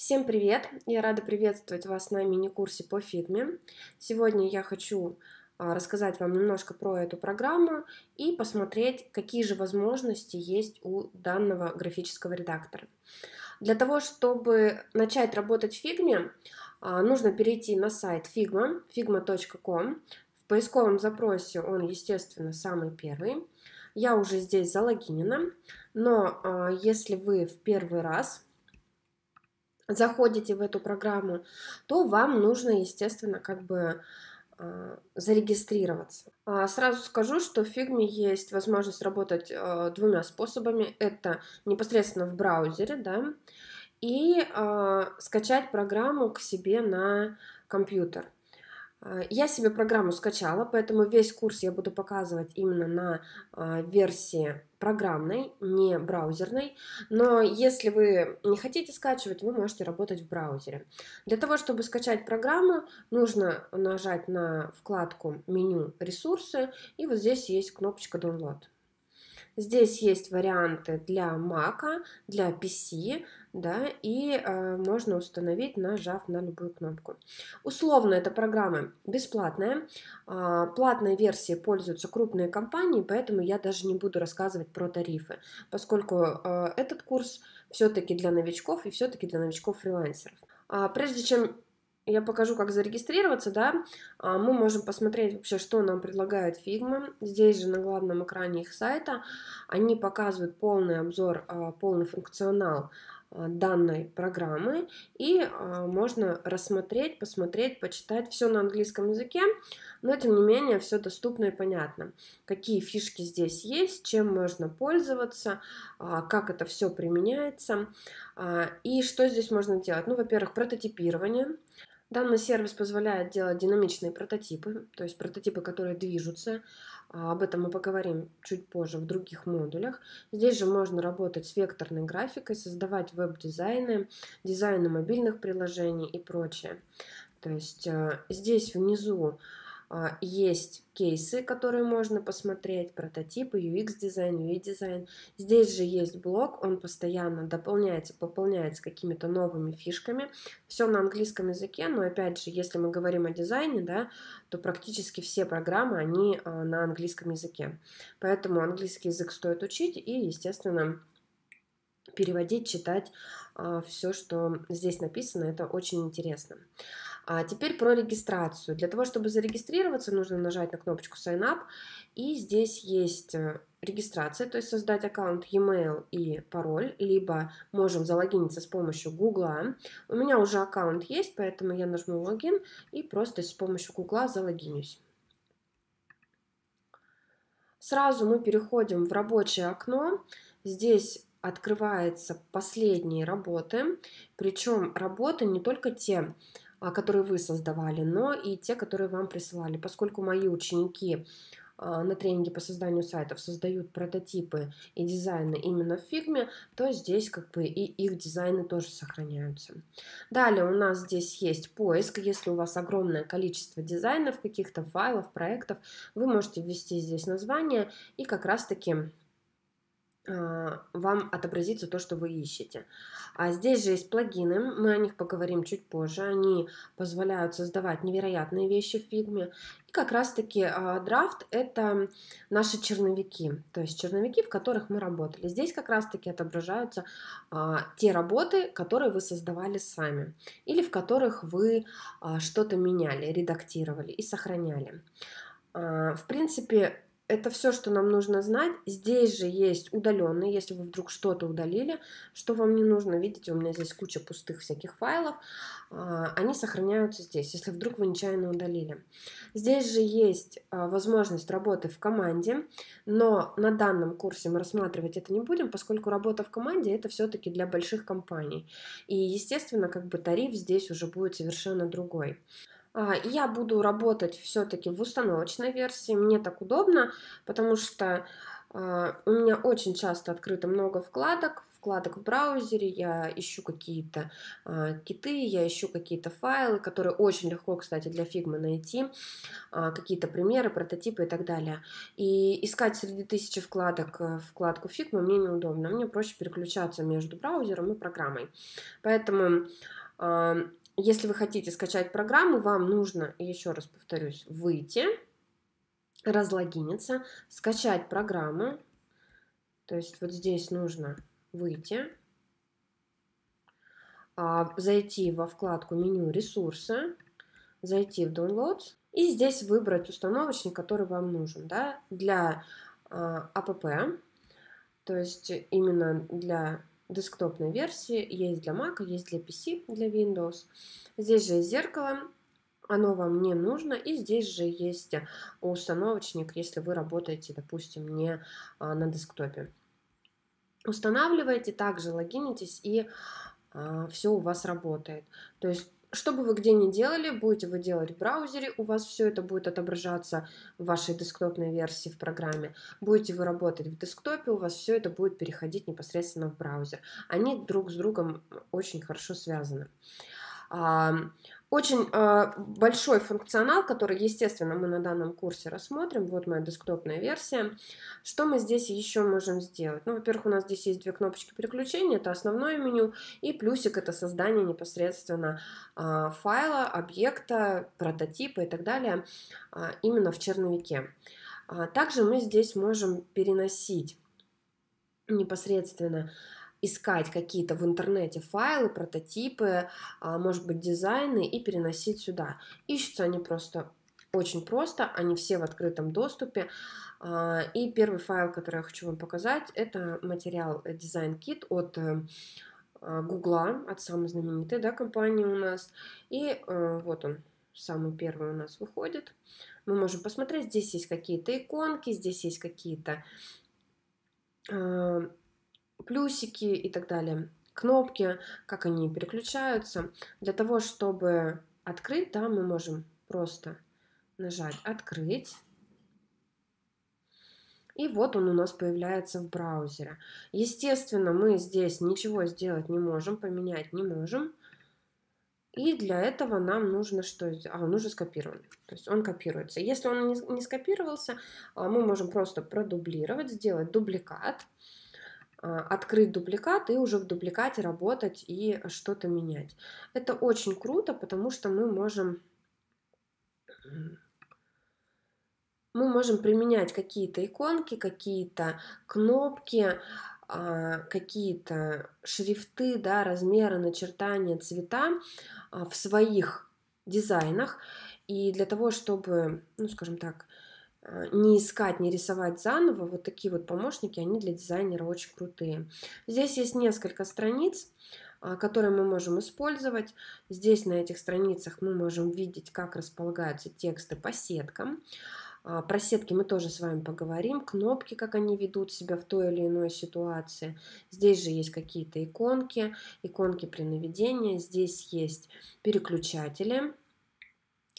Всем привет! Я рада приветствовать вас на мини-курсе по фигме. Сегодня я хочу а, рассказать вам немножко про эту программу и посмотреть, какие же возможности есть у данного графического редактора. Для того, чтобы начать работать в фигме, а, нужно перейти на сайт figma, figma.com. В поисковом запросе он, естественно, самый первый. Я уже здесь залогинена, но а, если вы в первый раз заходите в эту программу, то вам нужно, естественно, как бы а, зарегистрироваться. А, сразу скажу, что в фигме есть возможность работать а, двумя способами. Это непосредственно в браузере, да, и скачать программу к себе на компьютер. А, я себе программу скачала, поэтому весь курс я буду показывать именно на а, версии программной, не браузерной. Но если вы не хотите скачивать, вы можете работать в браузере. Для того, чтобы скачать программу, нужно нажать на вкладку меню «Ресурсы», и вот здесь есть кнопочка «Download». Здесь есть варианты для Mac, для PC, да, и э, можно установить, нажав на любую кнопку. Условно эта программа бесплатная, э, платной версией пользуются крупные компании, поэтому я даже не буду рассказывать про тарифы, поскольку э, этот курс все-таки для новичков и все-таки для новичков-фрилансеров. А прежде чем я покажу, как зарегистрироваться, да, а, мы можем посмотреть вообще, что нам предлагает Figma. Здесь же на главном экране их сайта. Они показывают полный обзор, а, полный функционал а, данной программы. И можно рассмотреть, посмотреть, почитать все на английском языке, но тем не менее все доступно и понятно, какие фишки здесь есть, чем можно пользоваться, как это все применяется. И что здесь можно делать. Ну, во-первых, прототипирование, Данный сервис позволяет делать динамичные прототипы, то есть прототипы, которые движутся. А, об этом мы поговорим чуть позже в других модулях. Здесь же можно работать с векторной графикой, создавать веб-дизайны, дизайны мобильных приложений и прочее. То есть э, здесь внизу есть кейсы, которые можно посмотреть, прототипы, UX-дизайн, UI-дизайн. Здесь же есть блог, он постоянно дополняется, пополняется какими-то новыми фишками. Все на английском языке, но опять же, если мы говорим о дизайне, да, то практически все программы, они а, на английском языке. Поэтому английский язык стоит учить и, естественно, переводить, читать а, все, что здесь написано, это очень интересно. А теперь про регистрацию. Для того, чтобы зарегистрироваться, нужно нажать на кнопочку Sign Up, и здесь есть э, регистрация, то есть создать аккаунт e-mail и пароль, либо можем залогиниться с помощью Google. У меня уже аккаунт есть, поэтому я нажму логин и просто с помощью Google залогинюсь. Сразу мы переходим в рабочее окно. Здесь открываются последние работы, причем работы не только те, которые вы создавали, но и те, которые вам присылали. Поскольку мои ученики а, на тренинге по созданию сайтов создают прототипы и дизайны именно в фигме, то здесь как бы и их дизайны тоже сохраняются. Далее у нас здесь есть поиск. Если у вас огромное количество дизайнов, каких-то файлов, проектов, вы можете ввести здесь название и как раз-таки а, вам отобразится то, что вы ищете. А здесь же есть плагины, мы о них поговорим чуть позже. Они позволяют создавать невероятные вещи в фигме. И как раз-таки а, драфт – это наши черновики, то есть черновики, в которых мы работали. Здесь как раз-таки отображаются а, те работы, которые вы создавали сами, или в которых вы что-то меняли, редактировали и сохраняли. В принципе, это все, что нам нужно знать. Здесь же есть удаленные, если вы вдруг что-то удалили, что вам не нужно. Видите, у меня здесь куча пустых всяких файлов. А, они сохраняются здесь, если вдруг вы нечаянно удалили. Здесь же есть а, возможность работы в команде, но на данном курсе мы рассматривать это не будем, поскольку работа в команде это все-таки для больших компаний. И, естественно, как бы тариф здесь уже будет совершенно другой. А, я буду работать все-таки в установочной версии, мне так удобно, потому что а, у меня очень часто открыто много вкладок, вкладок в браузере, я ищу какие-то а, киты, я ищу какие-то файлы, которые очень легко, кстати, для фигмы найти, какие-то примеры, прототипы и так далее. И искать среди тысячи вкладок э, вкладку фигмы мне неудобно, мне проще переключаться между браузером и программой. Поэтому если вы хотите скачать программу, вам нужно, еще раз повторюсь, выйти, разлогиниться, скачать программу. То есть вот здесь нужно выйти, а, зайти во вкладку меню ресурсы, зайти в Downloads и здесь выбрать установочник, который вам нужен да, для АПП, то есть именно для десктопной версии, есть для Mac, есть для PC, для Windows. Здесь же зеркало, оно вам не нужно, и здесь же есть установочник, если вы работаете, допустим, не а, на десктопе. Устанавливаете, также логинитесь, и а, все у вас работает. То есть что бы вы где ни делали, будете вы делать в браузере, у вас все это будет отображаться в вашей десктопной версии в программе. Будете вы работать в десктопе, у вас все это будет переходить непосредственно в браузер. Они друг с другом очень хорошо связаны. Очень э, большой функционал, который, естественно, мы на данном курсе рассмотрим. Вот моя десктопная версия. Что мы здесь еще можем сделать? Ну, во-первых, у нас здесь есть две кнопочки переключения. Это основное меню. И плюсик – это создание непосредственно э, файла, объекта, прототипа и так далее э, именно в черновике. Также мы здесь можем переносить непосредственно искать какие-то в интернете файлы, прототипы, а, может быть, дизайны и переносить сюда. Ищутся они просто очень просто, они все в открытом доступе. А, и первый файл, который я хочу вам показать, это материал дизайн кит от Гугла, от самой знаменитой да, компании у нас. И э, вот он, самый первый у нас выходит. Мы можем посмотреть, здесь есть какие-то иконки, здесь есть какие-то а, плюсики и так далее, кнопки, как они переключаются. Для того, чтобы открыть, да, мы можем просто нажать «Открыть». И вот он у нас появляется в браузере. Естественно, мы здесь ничего сделать не можем, поменять не можем. И для этого нам нужно что сделать? А, он уже скопирован. То есть он копируется. Если он не, скопировался, а, мы можем просто продублировать, сделать дубликат. А, открыть дубликат и уже в дубликате работать и что-то менять. Это очень круто, потому что мы можем мы можем применять какие-то иконки, какие-то кнопки, а, какие-то шрифты, да, размеры, начертания, цвета а, в своих дизайнах. И для того, чтобы, ну, скажем так, не искать, не рисовать заново, вот такие вот помощники, они для дизайнера очень крутые. Здесь есть несколько страниц, а, которые мы можем использовать. Здесь на этих страницах мы можем видеть, как располагаются тексты по сеткам. А, про сетки мы тоже с вами поговорим, кнопки, как они ведут себя в той или иной ситуации. Здесь же есть какие-то иконки, иконки при наведении, здесь есть переключатели,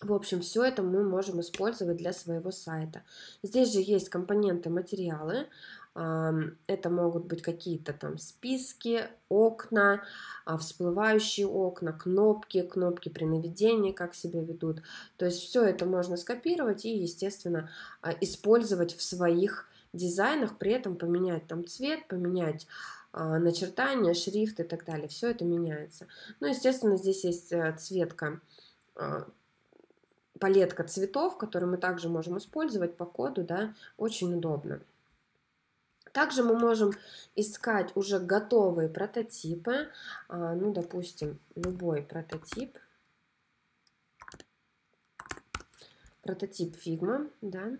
в общем, все это мы можем использовать для своего сайта. Здесь же есть компоненты материалы. Это могут быть какие-то там списки, окна, а, всплывающие окна, кнопки, кнопки при наведении, как себя ведут. То есть все это можно скопировать и, естественно, а, использовать в своих дизайнах, при этом поменять там цвет, поменять а, начертания, шрифт и так далее. Все это меняется. Ну, естественно, здесь есть э, цветка палетка цветов, которую мы также можем использовать по коду, да, очень удобно. Также мы можем искать уже готовые прототипы, а, ну, допустим, любой прототип, прототип Figma, да,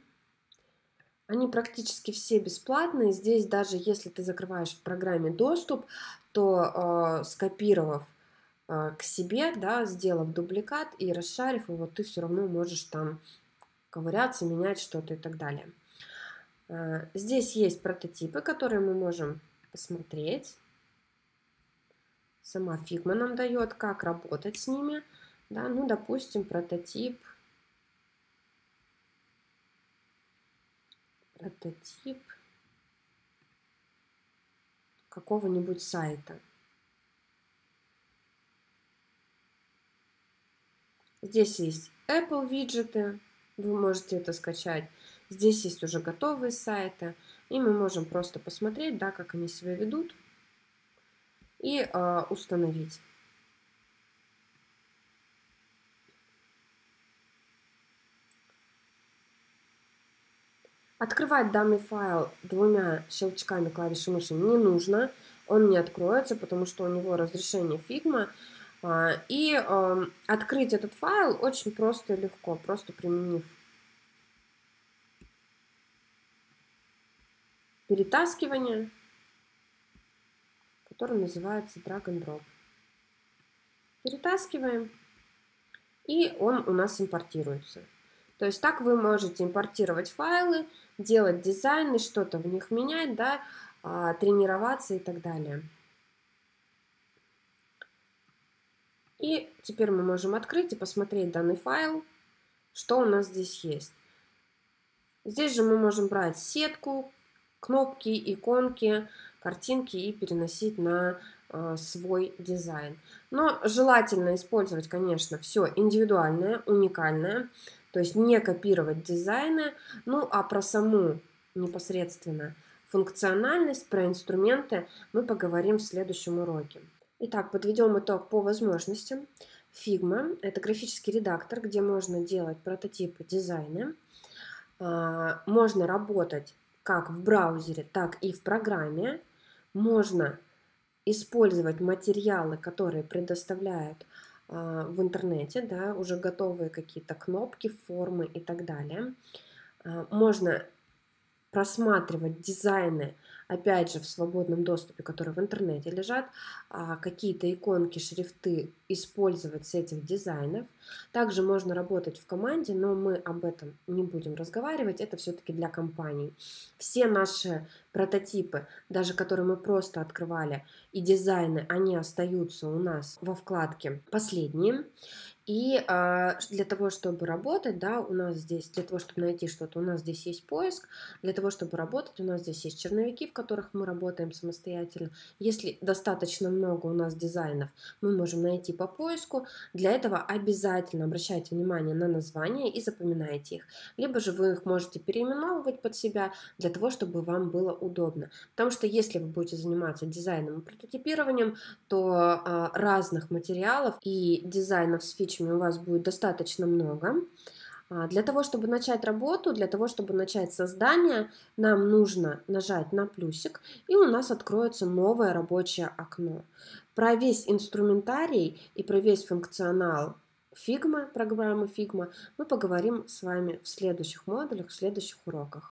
они практически все бесплатные. Здесь даже если ты закрываешь в программе доступ, то э, скопировав к себе, да, сделав дубликат и расшарив его, ты все равно можешь там ковыряться, менять что-то и так далее. А, здесь есть прототипы, которые мы можем посмотреть. Сама фигма нам дает, как работать с ними. Да, ну, допустим, прототип. Прототип. какого-нибудь сайта. Здесь есть Apple виджеты, вы можете это скачать. Здесь есть уже готовые сайты, и мы можем просто посмотреть, да, как они себя ведут, и э, установить. Открывать данный файл двумя щелчками клавиши мыши не нужно. Он не откроется, потому что у него разрешение Figma. А, и открыть этот файл очень просто и легко, просто применив перетаскивание, которое называется drag and drop. Перетаскиваем, и он у нас импортируется. То есть так вы можете импортировать файлы, делать дизайны, что-то в них менять, да, а, тренироваться и так далее. И теперь мы можем открыть и посмотреть данный файл, что у нас здесь есть. Здесь же мы можем брать сетку, кнопки, иконки, картинки и переносить на э, свой дизайн. Но желательно использовать, конечно, все индивидуальное, уникальное. То есть не копировать дизайны, ну а про саму непосредственно функциональность, про инструменты мы поговорим в следующем уроке. Итак, подведем итог по возможностям. Figma – это графический редактор, где можно делать прототипы дизайна. А, можно работать как в браузере, так и в программе. Можно использовать материалы, которые предоставляют а, в интернете, да, уже готовые какие-то кнопки, формы и так далее. А, можно просматривать дизайны опять же, в свободном доступе, которые в интернете лежат, а, какие-то иконки, шрифты использовать с этих дизайнов. Также можно работать в команде, но мы об этом не будем разговаривать, это все-таки для компаний. Все наши прототипы, даже которые мы просто открывали, и дизайны, они остаются у нас во вкладке «Последние». И э, для того, чтобы работать, да, у нас здесь, для того, чтобы найти что-то, у нас здесь есть поиск. Для того, чтобы работать, у нас здесь есть черновики, в которых мы работаем самостоятельно. Если достаточно много у нас дизайнов, мы можем найти по поиску. Для этого обязательно обращайте внимание на названия и запоминайте их. Либо же вы их можете переименовывать под себя для того, чтобы вам было удобно. Потому что если вы будете заниматься дизайном и прототипированием, то э, разных материалов и дизайнов с фичами у вас будет достаточно много. А, для того, чтобы начать работу, для того, чтобы начать создание, нам нужно нажать на плюсик, и у нас откроется новое рабочее окно. Про весь инструментарий и про весь функционал Figma, программы Figma, мы поговорим с вами в следующих модулях, в следующих уроках.